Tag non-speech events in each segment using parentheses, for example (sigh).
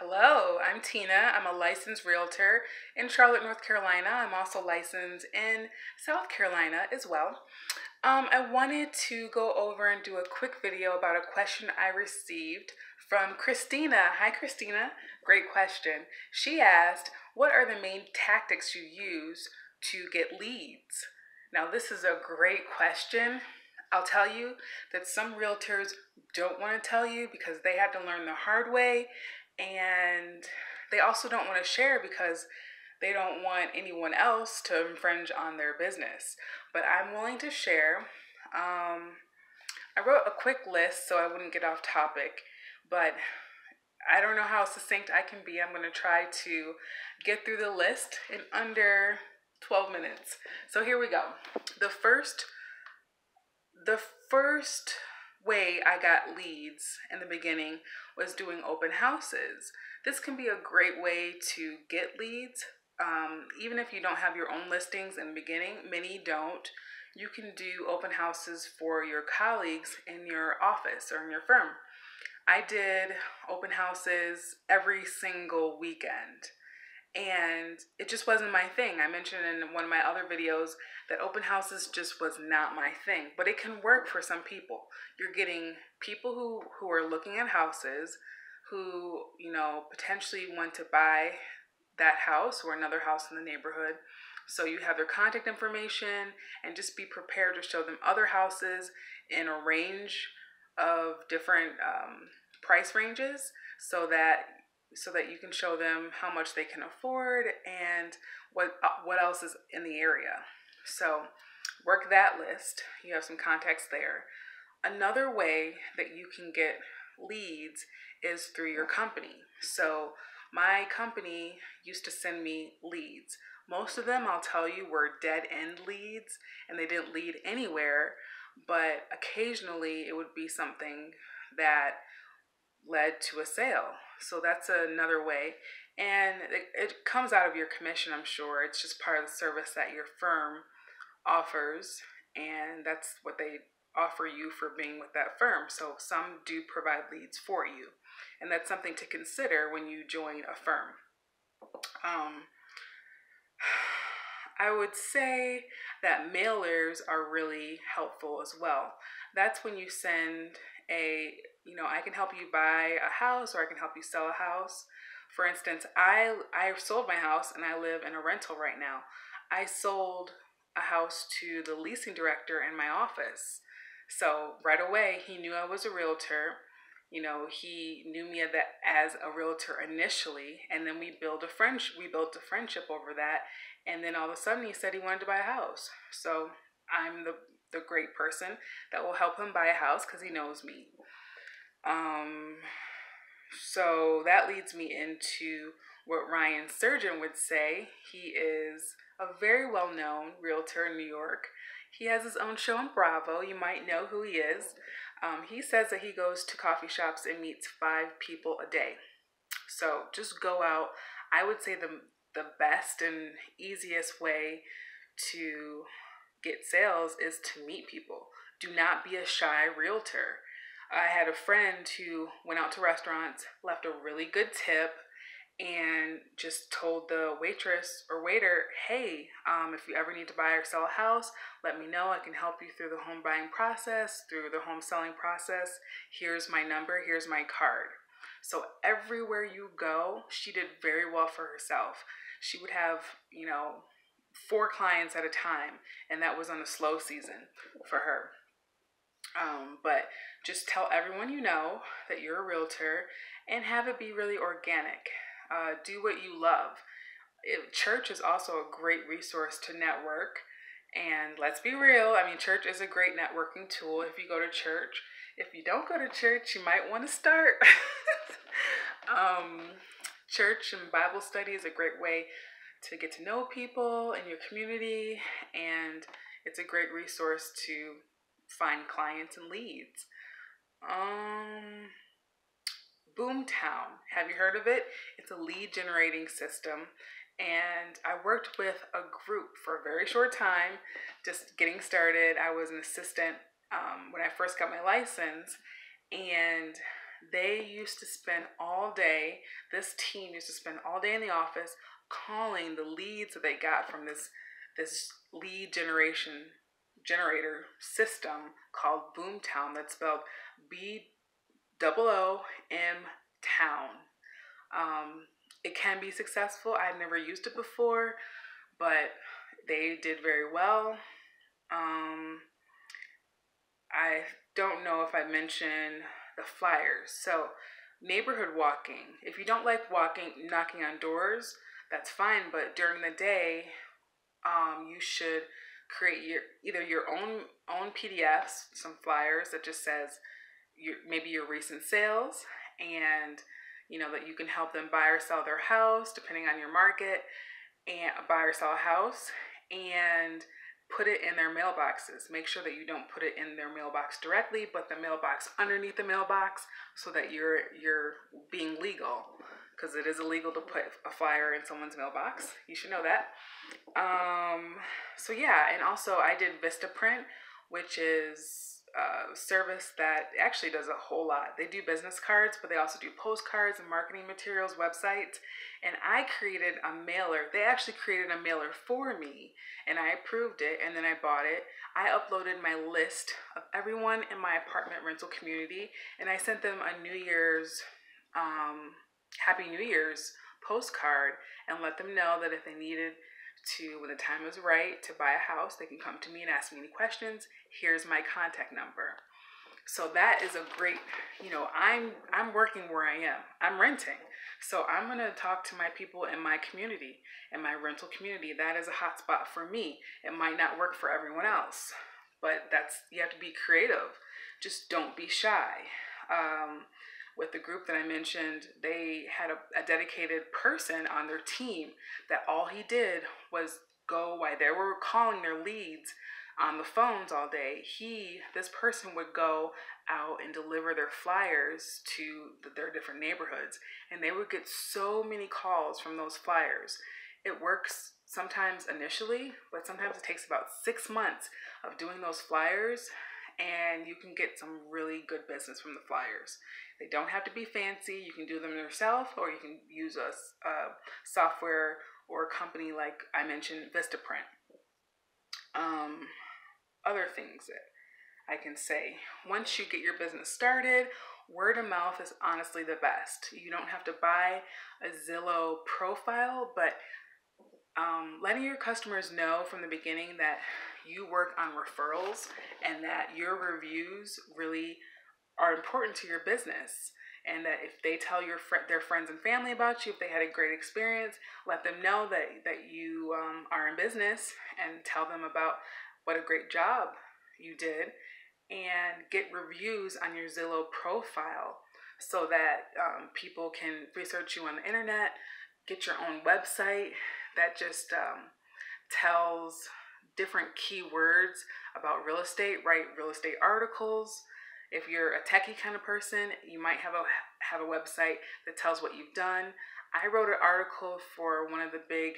Hello, I'm Tina. I'm a licensed realtor in Charlotte, North Carolina. I'm also licensed in South Carolina as well. Um, I wanted to go over and do a quick video about a question I received from Christina. Hi, Christina. Great question. She asked, What are the main tactics you use to get leads? Now, this is a great question. I'll tell you that some realtors don't want to tell you because they had to learn the hard way and they also don't want to share because they don't want anyone else to infringe on their business. But I'm willing to share. Um, I wrote a quick list so I wouldn't get off topic, but I don't know how succinct I can be. I'm going to try to get through the list in under 12 minutes. So here we go. The first the first way I got leads in the beginning was doing open houses. This can be a great way to get leads. Um, even if you don't have your own listings in the beginning, many don't. You can do open houses for your colleagues in your office or in your firm. I did open houses every single weekend and it just wasn't my thing. I mentioned in one of my other videos that open houses just was not my thing, but it can work for some people. You're getting people who who are looking at houses who, you know, potentially want to buy that house or another house in the neighborhood. So you have their contact information and just be prepared to show them other houses in a range of different um, price ranges so that so that you can show them how much they can afford and what uh, what else is in the area. So work that list. You have some context there. Another way that you can get leads is through your company. So my company used to send me leads. Most of them, I'll tell you, were dead end leads and they didn't lead anywhere, but occasionally it would be something that led to a sale. So that's another way. And it, it comes out of your commission, I'm sure. It's just part of the service that your firm offers, and that's what they offer you for being with that firm. So some do provide leads for you, and that's something to consider when you join a firm. Um, I would say that mailers are really helpful as well. That's when you send a you know, I can help you buy a house or I can help you sell a house. For instance, I I sold my house and I live in a rental right now. I sold a house to the leasing director in my office. So right away he knew I was a realtor. You know, he knew me as a realtor initially, and then we built a friendship. We built a friendship over that, and then all of a sudden he said he wanted to buy a house. So I'm the the great person that will help him buy a house because he knows me. Um, so that leads me into what Ryan Serhant would say. He is a very well known realtor in New York. He has his own show on Bravo. You might know who he is. Um, he says that he goes to coffee shops and meets five people a day. So just go out. I would say the the best and easiest way to get sales is to meet people. Do not be a shy realtor. I had a friend who went out to restaurants, left a really good tip, and just told the waitress or waiter, hey, um, if you ever need to buy or sell a house, let me know. I can help you through the home buying process, through the home selling process. Here's my number, here's my card. So everywhere you go, she did very well for herself. She would have, you know, four clients at a time, and that was on a slow season for her. Um, but just tell everyone you know that you're a realtor and have it be really organic. Uh, do what you love. It, church is also a great resource to network. And let's be real, I mean, church is a great networking tool if you go to church. If you don't go to church, you might want to start. (laughs) um, church and Bible study is a great way to get to know people in your community, and it's a great resource to find clients and leads. Um, Boomtown. Have you heard of it? It's a lead generating system. And I worked with a group for a very short time, just getting started. I was an assistant um, when I first got my license. And they used to spend all day, this team used to spend all day in the office calling the leads that they got from this this lead generation generator system called Boomtown that's spelled B O O M Town. Um, it can be successful. I've never used it before, but they did very well. Um, I don't know if I mentioned the flyers. So, neighborhood walking. If you don't like walking, knocking on doors, that's fine. But during the day, um, you should create your either your own own PDFs, some flyers that just says your maybe your recent sales and you know that you can help them buy or sell their house depending on your market and buy or sell a house and put it in their mailboxes. Make sure that you don't put it in their mailbox directly, but the mailbox underneath the mailbox so that you're you're being legal because it is illegal to put a flyer in someone's mailbox. You should know that. Um, so yeah, and also I did Vistaprint, which is a service that actually does a whole lot. They do business cards, but they also do postcards and marketing materials, websites. And I created a mailer. They actually created a mailer for me, and I approved it, and then I bought it. I uploaded my list of everyone in my apartment rental community, and I sent them a New Year's, um, Happy New Year's postcard, and let them know that if they needed to when the time is right to buy a house, they can come to me and ask me any questions. Here's my contact number. So that is a great, you know, I'm I'm working where I am. I'm renting. So I'm going to talk to my people in my community, in my rental community. That is a hot spot for me. It might not work for everyone else, but that's you have to be creative. Just don't be shy. Um, with the group that I mentioned, they had a, a dedicated person on their team that all he did was go while they were calling their leads on the phones all day, he, this person would go out and deliver their flyers to the, their different neighborhoods. And they would get so many calls from those flyers. It works sometimes initially, but sometimes it takes about six months of doing those flyers and you can get some really good business from the flyers. They don't have to be fancy. You can do them yourself, or you can use a, software or a company like I mentioned, Vistaprint. Um, other things that I can say once you get your business started, word of mouth is honestly the best. You don't have to buy a Zillow profile, but um, letting your customers know from the beginning that you work on referrals and that your reviews really are important to your business and that if they tell your fr- their friends and family about you if they had a great experience let them know that that you um, are in business and tell them about what a great job you did and get reviews on your zillow profile so that um, people can research you on the internet get your own website that just um, tells different keywords about real estate write real estate articles if you're a techie kind of person, you might have a have a website that tells what you've done. I wrote an article for one of the big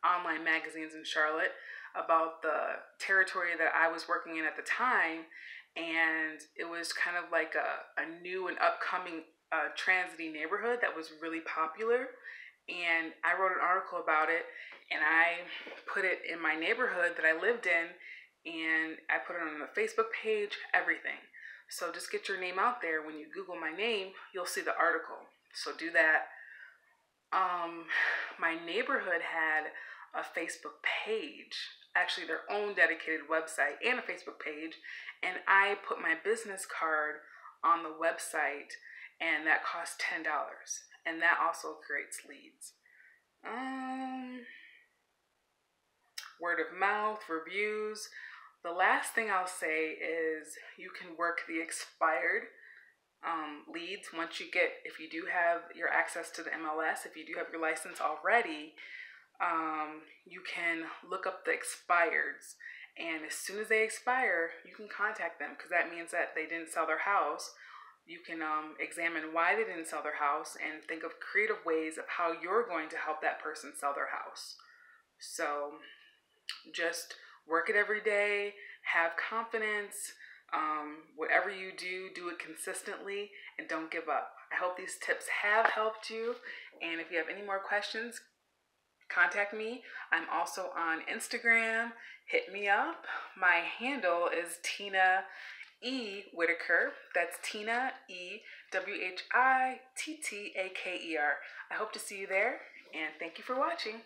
online magazines in Charlotte about the territory that I was working in at the time, and it was kind of like a, a new and upcoming uh, transity neighborhood that was really popular. And I wrote an article about it, and I put it in my neighborhood that I lived in, and I put it on the Facebook page, everything. So just get your name out there. When you Google my name, you'll see the article. So do that. Um, my neighborhood had a Facebook page, actually their own dedicated website and a Facebook page, and I put my business card on the website, and that cost ten dollars, and that also creates leads. Um, word of mouth, reviews. The last thing I'll say is you can work the expired um, leads once you get, if you do have your access to the MLS, if you do have your license already, um, you can look up the expireds. And as soon as they expire, you can contact them because that means that they didn't sell their house. You can um, examine why they didn't sell their house and think of creative ways of how you're going to help that person sell their house. So just work it every day, have confidence, Um, whatever you do, do it consistently and don't give up. I hope these tips have helped you. And if you have any more questions, contact me. I'm also on Instagram. Hit me up. My handle is Tina E. Whittaker. That's Tina E. W H I T T A K E R. I hope to see you there and thank you for watching.